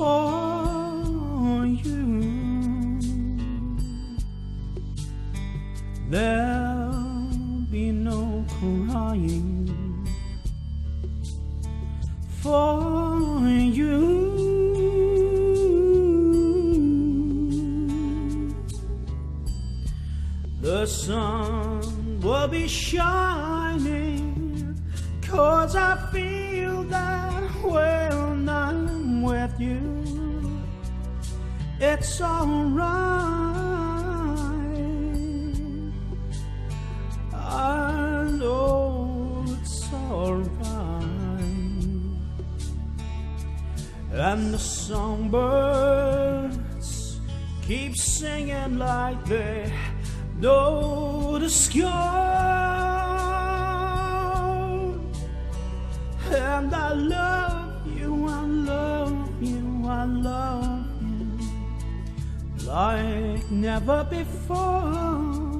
for you. There'll be no crying for you. The sun will be shining, cause I feel that you, it's alright. I know it's alright. And the songbirds keep singing like they know the sky. Like never before.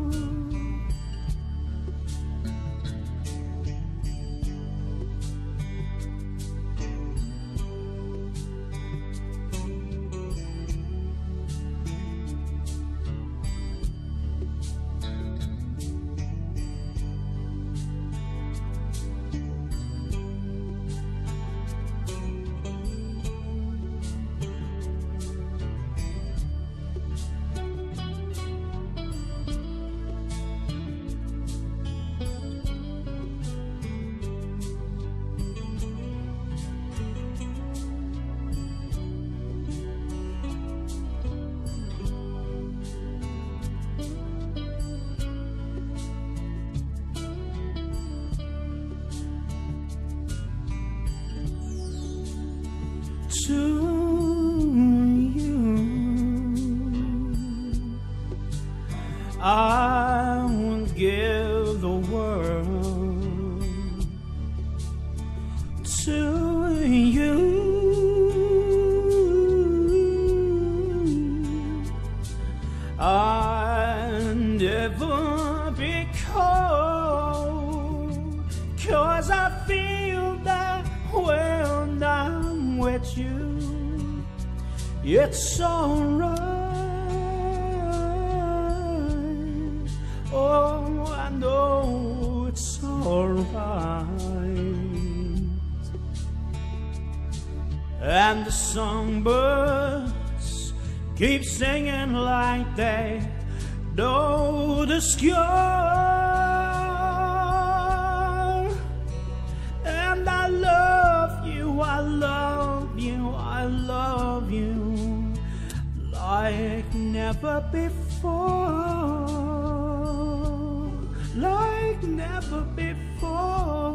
Never be cold, cause I feel that when I'm with you, it's alright. Oh, I know it's alright. And the songbirds keep singing like they the sky. And I love you, I love you, I love you like never before, like never before.